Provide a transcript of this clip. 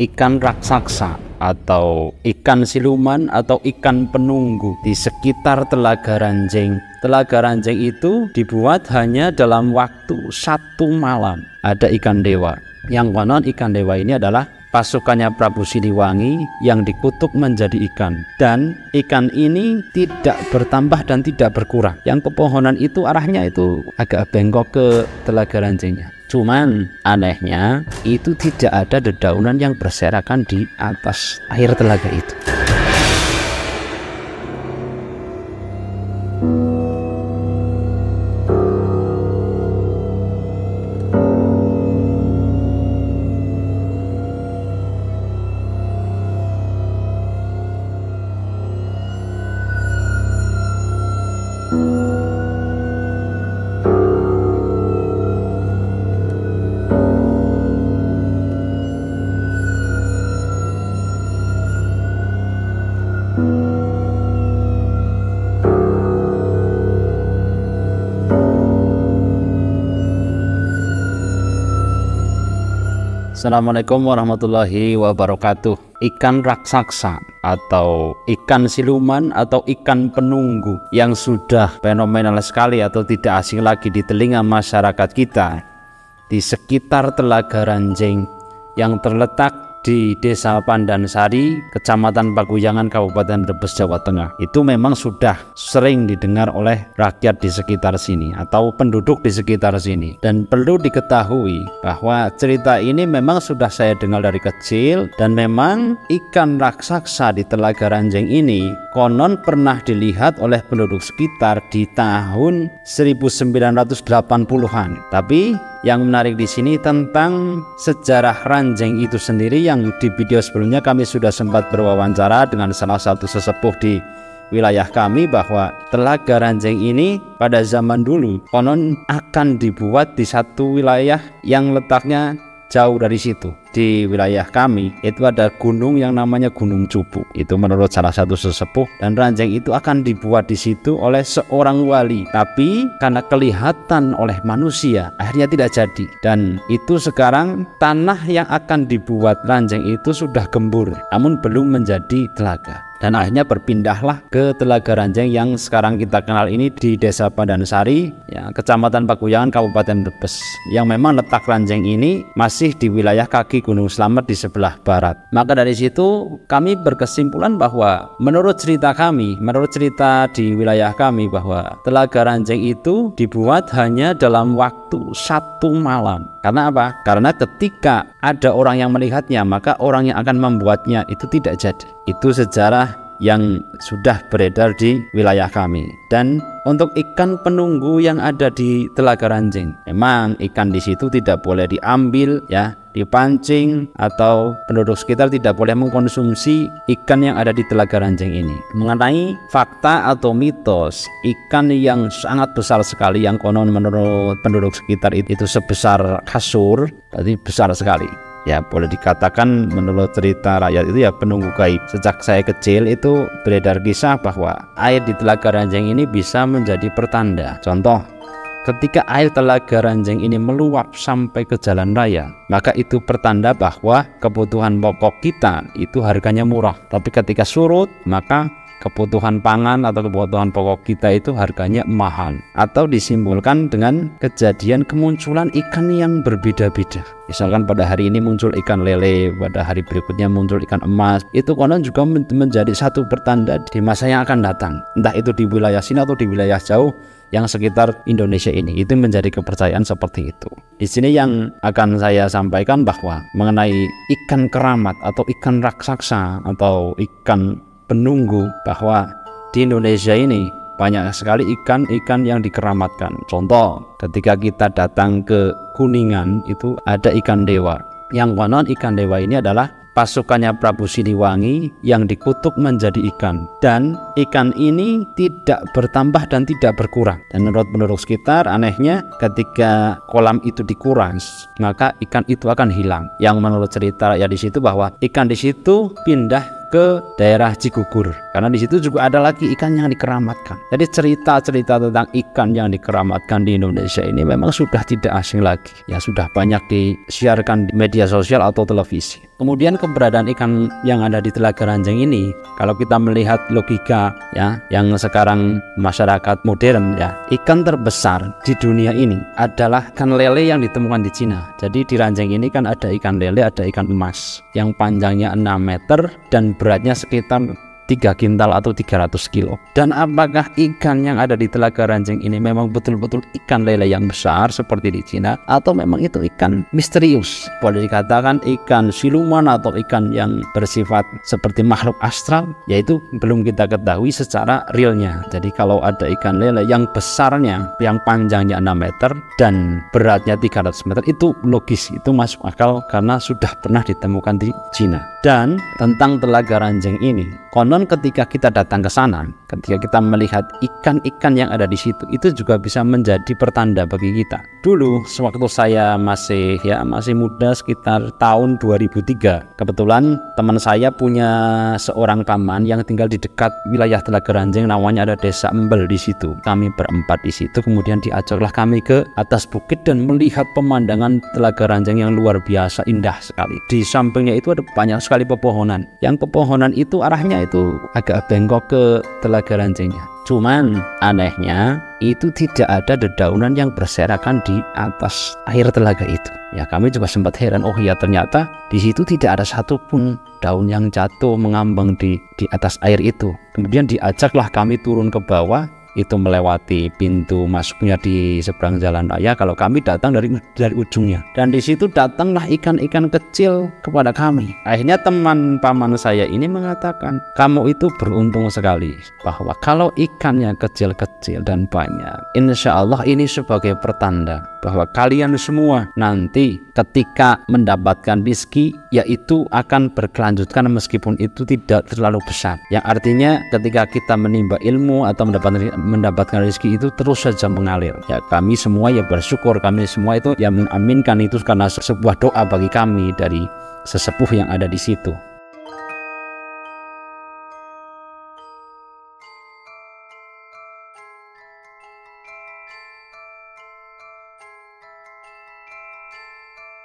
ikan raksasa atau ikan siluman atau ikan penunggu di sekitar Telaga Ranjing. Telaga Ranjing itu dibuat hanya dalam waktu satu malam. Ada ikan dewa. Yang konon ikan dewa ini adalah pasukannya Prabu Siliwangi yang dikutuk menjadi ikan dan ikan ini tidak bertambah dan tidak berkurang yang pepohonan itu arahnya itu agak bengkok ke telaga ranjingnya Cuman anehnya itu tidak ada dedaunan yang berserakan di atas air telaga itu. Assalamualaikum warahmatullahi wabarakatuh. Ikan raksasa atau ikan siluman atau ikan penunggu yang sudah fenomenal sekali atau tidak asing lagi di telinga masyarakat kita di sekitar Telaga Ranjing yang terletak di Desa Pandansari, Kecamatan Paguyangan, Kabupaten Brebes, Jawa Tengah. Itu memang sudah sering didengar oleh rakyat di sekitar sini atau penduduk di sekitar sini. Dan perlu diketahui bahwa cerita ini memang sudah saya dengar dari kecil dan memang ikan raksasa di Telaga Ranjeng ini konon pernah dilihat oleh penduduk sekitar di tahun 1980-an. Tapi yang menarik di sini tentang sejarah ranjeng itu sendiri yang di video sebelumnya kami sudah sempat berwawancara dengan salah satu sesepuh di wilayah kami bahwa telaga ranjeng ini pada zaman dulu konon akan dibuat di satu wilayah yang letaknya jauh dari situ di wilayah kami itu ada gunung yang namanya Gunung Cupu itu menurut salah satu sesepuh dan ranjang itu akan dibuat di situ oleh seorang wali. Tapi karena kelihatan oleh manusia akhirnya tidak jadi. Dan itu sekarang tanah yang akan dibuat ranjang itu sudah gembur namun belum menjadi telaga. Dan akhirnya berpindahlah ke Telaga Ranjang yang sekarang kita kenal ini di Desa Pandansari, ya, Kecamatan Pakuyangan, Kabupaten Brebes. Yang memang letak Ranjang ini masih di wilayah kaki Gunung Slamet di sebelah barat. Maka dari situ kami berkesimpulan bahwa menurut cerita kami, menurut cerita di wilayah kami bahwa Telaga Ranjang itu dibuat hanya dalam waktu satu malam. Karena apa? Karena ketika ada orang yang melihatnya, maka orang yang akan membuatnya itu tidak jadi. Itu sejarah yang sudah beredar di wilayah kami. Dan untuk ikan penunggu yang ada di Telaga Ranjing, memang ikan di situ tidak boleh diambil ya, dipancing atau penduduk sekitar tidak boleh mengkonsumsi ikan yang ada di Telaga Ranjing ini. Mengenai fakta atau mitos, ikan yang sangat besar sekali yang konon menurut penduduk sekitar itu sebesar kasur, berarti besar sekali ya boleh dikatakan menurut cerita rakyat itu ya penunggu gaib. Sejak saya kecil itu beredar kisah bahwa air di telaga ranjang ini bisa menjadi pertanda. Contoh ketika air telaga ranjang ini meluap sampai ke jalan raya maka itu pertanda bahwa kebutuhan pokok kita itu harganya murah. Tapi ketika surut maka kebutuhan pangan atau kebutuhan pokok kita itu harganya mahal. Atau disimpulkan dengan kejadian kemunculan ikan yang berbeda-beda. Misalkan pada hari ini muncul ikan lele pada hari berikutnya muncul ikan emas. Itu konon juga menjadi satu pertanda di masa yang akan datang. Entah itu di wilayah sini atau di wilayah jauh yang sekitar Indonesia ini. Itu menjadi kepercayaan seperti itu. Di sini yang akan saya sampaikan bahwa mengenai ikan keramat atau ikan raksasa atau ikan penunggu bahwa di Indonesia ini banyak sekali ikan-ikan yang dikeramatkan. Contoh, ketika kita datang ke Kuningan itu ada ikan dewa. Yang konon ikan dewa ini adalah pasukannya Prabu Siliwangi yang dikutuk menjadi ikan dan ikan ini tidak bertambah dan tidak berkurang dan menurut penduduk sekitar anehnya ketika kolam itu dikuras maka ikan itu akan hilang yang menurut cerita ya di situ bahwa ikan di situ pindah ke daerah Cigugur karena di situ juga ada lagi ikan yang dikeramatkan. Jadi cerita-cerita tentang ikan yang dikeramatkan di Indonesia ini memang sudah tidak asing lagi. Ya sudah banyak disiarkan di media sosial atau televisi. Kemudian keberadaan ikan yang ada di Telaga Ranjeng ini, kalau kita melihat logika ya, yang sekarang masyarakat modern ya, ikan terbesar di dunia ini adalah ikan lele yang ditemukan di Cina. Jadi di Ranjeng ini kan ada ikan lele, ada ikan emas yang panjangnya 6 meter dan beratnya sekitar 3 kintal atau 300 kilo. Dan apakah ikan yang ada di Telaga Ranjeng ini memang betul-betul ikan lele yang besar seperti di Cina atau memang itu ikan misterius? Boleh dikatakan ikan siluman atau ikan yang bersifat seperti makhluk astral, yaitu belum kita ketahui secara realnya. Jadi kalau ada ikan lele yang besarnya, yang panjangnya 6 meter dan beratnya 300 meter itu logis, itu masuk akal karena sudah pernah ditemukan di Cina. Dan tentang Telaga Ranjeng ini, konon ketika kita datang ke sana, ketika kita melihat ikan-ikan yang ada di situ, itu juga bisa menjadi pertanda bagi kita. Dulu, sewaktu saya masih ya masih muda sekitar tahun 2003, kebetulan teman saya punya seorang paman yang tinggal di dekat wilayah Telaga Ranjeng, namanya ada Desa Embel di situ. Kami berempat di situ, kemudian diajaklah kami ke atas bukit dan melihat pemandangan Telaga Ranjeng yang luar biasa indah sekali. Di sampingnya itu ada banyak sekali pepohonan. Yang pepohonan itu arahnya itu agak bengkok ke telaga ranjingnya. Cuman anehnya itu tidak ada dedaunan yang berserakan di atas air telaga itu. Ya kami juga sempat heran, oh ya ternyata di situ tidak ada satupun daun yang jatuh mengambang di di atas air itu. Kemudian diajaklah kami turun ke bawah itu melewati pintu masuknya di seberang jalan raya kalau kami datang dari dari ujungnya. Dan di situ datanglah ikan-ikan kecil kepada kami. Akhirnya teman paman saya ini mengatakan kamu itu beruntung sekali bahwa kalau ikannya kecil-kecil dan banyak insya Allah ini sebagai pertanda bahwa kalian semua nanti ketika mendapatkan rizki yaitu akan berkelanjutan meskipun itu tidak terlalu besar yang artinya ketika kita menimba ilmu atau mendapatkan mendapatkan rezeki itu terus saja mengalir. Ya kami semua ya bersyukur kami semua itu yang mengaminkan itu karena sebuah doa bagi kami dari sesepuh yang ada di situ.